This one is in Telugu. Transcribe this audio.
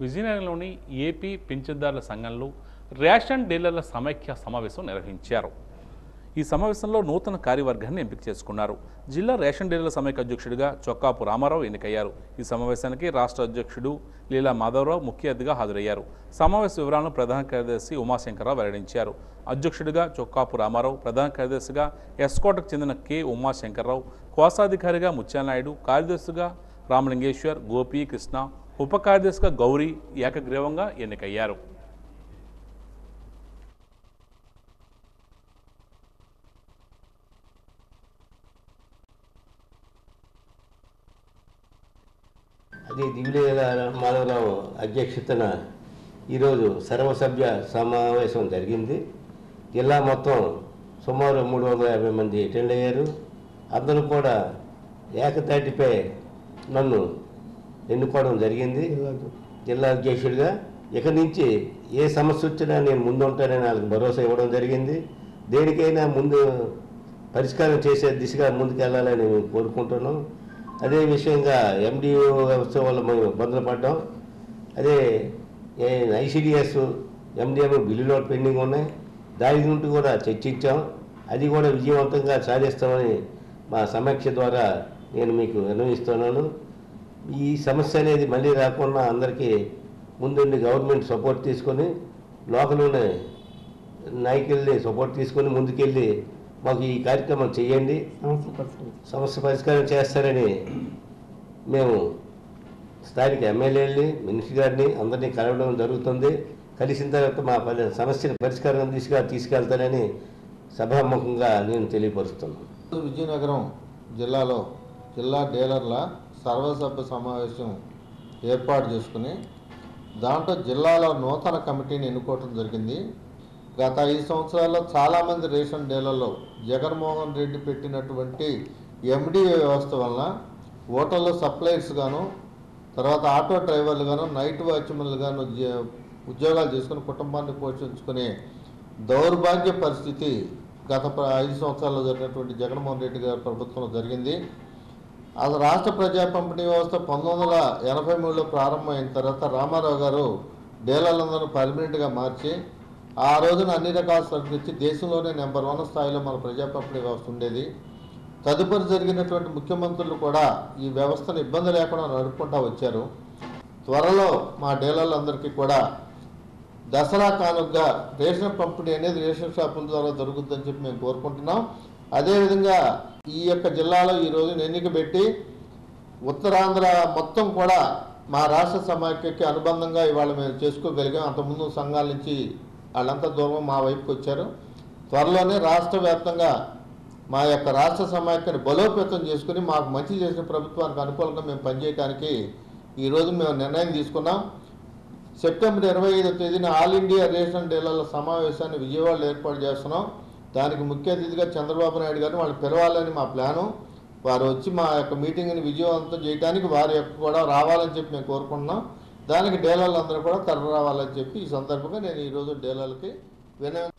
విజయనగరంలోని ఏపీ పింఛన్దారుల సంఘంలో రేషన్ డీలర్ల సమైక్య సమావేశం నిర్వహించారు. ఈ సమావేశంలో నూతన కార్యవర్గాన్ని ఎంపిక చేసుకున్నారు. జిల్లా రేషన్ డీలర్ల సమైక్య అధ్యక్షుడిగా చొక్కాపు రామారావు ఎన్నికయ్యారు. ఈ సమావేశానికి రాష్ట్ర అధ్యక్షుడు లీలా మాధవరావు ముఖ్య అతిథిగా హాజరయ్యారు. సమావేశ వివరాలను ప్రధాన కార్యదర్శి ఉమాశంకరరావు వెల్లడించారు. అధ్యక్షుడిగా చొక్కాపు రామారావు ప్రధాన కార్యదర్శిగా ఎస్కోటకు చెందిన కె. ఉమాశంకర్రావు కోశాధికారిగా ముత్యాలనాయుడు కార్యదర్శిగా రామలింగేశ్వర్ గోపి కృష్ణ ఉపకార్యదర్శిగా గౌరీ ఏకగ్రీవంగా ఎన్నికయ్యారు. అది దివిలేల మాధవరావు అధ్యక్షతన ఈరోజు సర్వసభ్య సమావేశం జరిగింది. జిల్లా మొత్తం సుమారు మూడు వందల యాభై మంది అటెండ్ అయ్యారు. అందరూ కూడా ఏకతాటిపై నన్ను ఎన్నుకోవడం జరిగింది. జిల్లా అధ్యక్షుడిగా ఇక నుంచి ఏ సమస్య వచ్చినా నేను ముందుంటానని వాళ్ళకి భరోసా ఇవ్వడం జరిగింది. దేనికైనా ముందు పరిష్కారం చేసే దిశగా ముందుకెళ్ళాలని మేము కోరుకుంటున్నాం. అదే విషయంగా ఎండిఓ వ్యవస్థ వల్ల మేము ఇబ్బందులు పడ్డాం. అదే ఐసిడిఎస్ ఎండిఎం బిల్లులో పెండింగ్ ఉన్నాయి. దాని గురించి కూడా చర్చించాం. అది కూడా విజయవంతంగా సాధిస్తామని మా సమీక్ష ద్వారా నేను మీకు విన్నవిస్తున్నాను. ఈ సమస్య అనేది మళ్ళీ రాకుండా అందరికీ ముందుండి గవర్నమెంట్ సపోర్ట్ తీసుకొని లోకల్లోనే నాయకుల్ని సపోర్ట్ తీసుకొని ముందుకెళ్ళి మాకు ఈ కార్యక్రమం చేయండి. సమస్య పరిష్కారం చేస్తారని మేము స్థానిక ఎమ్మెల్యేలని మినిస్టర్ గారిని అందరినీ కలవడం జరుగుతుంది. కలిసిన తర్వాత మా సమస్యను పరిష్కారం దిశగా తీసుకెళ్తానని సభాముఖంగా నేను తెలియపరుస్తున్నాను. విజయనగరం జిల్లాలో జిల్లా డీలర్ల సర్వసభ్య సమావేశం ఏర్పాటు చేసుకుని దాంట్లో జిల్లాలో నూతన కమిటీని ఎన్నుకోవటం జరిగింది. గత ఐదు సంవత్సరాల్లో చాలామంది రేషన్ డీలర్లు జగన్మోహన్ రెడ్డి పెట్టినటువంటి ఎండి వ్యవస్థ వలన ఓటర్లు సప్లయర్స్ గాను తర్వాత ఆటో డ్రైవర్లు గాను నైట్ వాచ్మెన్లు గాను ఉద్యోగాలు చేసుకుని కుటుంబాన్ని పోషించుకునే దౌర్భాగ్య పరిస్థితి గత ఐదు సంవత్సరాల్లో జరిగినటువంటి జగన్మోహన్ రెడ్డి గారి ప్రభుత్వంలో జరిగింది. అసలు రాష్ట్ర ప్రజా పంపిణీ వ్యవస్థ పంతొమ్మిది వందల ఎనభై మూడులో ప్రారంభమైన తర్వాత రామారావు గారు డేలాలందరూ పర్మనెంట్గా మార్చి ఆ రోజున అన్ని రకాల సరుకులు ఇచ్చి దేశంలోనే నెంబర్ వన్ స్థాయిలో మన ప్రజా పంపిణీ వ్యవస్థ ఉండేది. తదుపరి జరిగినటువంటి ముఖ్యమంత్రులు కూడా ఈ వ్యవస్థను ఇబ్బంది లేకుండా నడుపుకుంటూ వచ్చారు. త్వరలో మా డీలర్లందరికీ కూడా దసరా కానుకగా రేషన్ పంపిణీ అనేది రేషన్ షాపుల ద్వారా దొరుకుతుందని చెప్పి మేము కోరుకుంటున్నాం. అదేవిధంగా ఈ యొక్క జిల్లాలో ఈ రోజున ఎన్నిక పెట్టి ఉత్తరాంధ్ర మొత్తం కూడా మా రాష్ట్ర సమాఖ్యకి అనుబంధంగా ఇవాళ మేము చేసుకోగలిగాం. అంతకుముందు సంఘాల నుంచి వాళ్ళంతా దూరం మా వైపుకి వచ్చారు. త్వరలోనే రాష్ట్ర వ్యాప్తంగా మా యొక్క రాష్ట్ర సమాఖ్యని బలోపేతం చేసుకుని మాకు మంచి చేసిన ప్రభుత్వానికి అనుకూలంగా మేము పనిచేయడానికి ఈరోజు మేము నిర్ణయం తీసుకున్నాం. సెప్టెంబర్ ఇరవై ఐదో తేదీన ఆల్ ఇండియా రేషన్ డీలర్ల సమావేశాన్ని విజయవాడలో ఏర్పాటు చేస్తున్నాం. దానికి ముఖ్య అతిథిగా చంద్రబాబు నాయుడు గారిని వాళ్ళు పిలవాలని మా ప్లాను. వారు వచ్చి మా యొక్క మీటింగ్ని విజయవంతం చేయడానికి వారి యొక్క కూడా రావాలని చెప్పి మేము కోరుకుంటున్నాం. దానికి డీలర్లు అందరూ కూడా తరలి రావాలని చెప్పి ఈ సందర్భంగా నేను ఈరోజు డేలాలకి వినయం